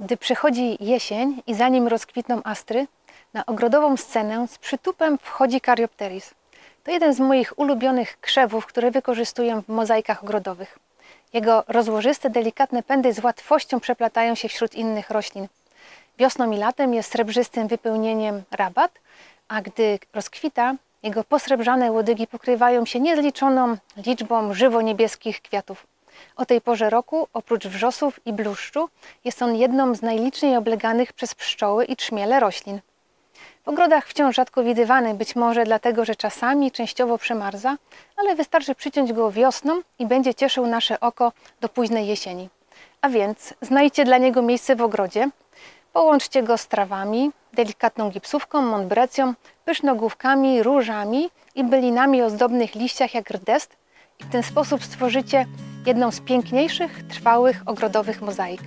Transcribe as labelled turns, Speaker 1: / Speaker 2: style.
Speaker 1: Gdy przychodzi jesień i zanim rozkwitną astry, na ogrodową scenę z przytupem wchodzi Caryopteris. To jeden z moich ulubionych krzewów, które wykorzystuję w mozaikach ogrodowych. Jego rozłożyste, delikatne pędy z łatwością przeplatają się wśród innych roślin. Wiosną i latem jest srebrzystym wypełnieniem rabat, a gdy rozkwita, jego posrebrzane łodygi pokrywają się niezliczoną liczbą żywo-niebieskich kwiatów. O tej porze roku, oprócz wrzosów i bluszczu, jest on jedną z najliczniej obleganych przez pszczoły i trzmiele roślin. W ogrodach wciąż rzadko widywany, być może dlatego, że czasami częściowo przemarza, ale wystarczy przyciąć go wiosną i będzie cieszył nasze oko do późnej jesieni. A więc znajdźcie dla niego miejsce w ogrodzie, połączcie go z trawami, delikatną gipsówką, montbrecją, pysznogłówkami, różami i bylinami o zdobnych liściach jak rdest i w ten sposób stworzycie jedną z piękniejszych, trwałych ogrodowych mozaik.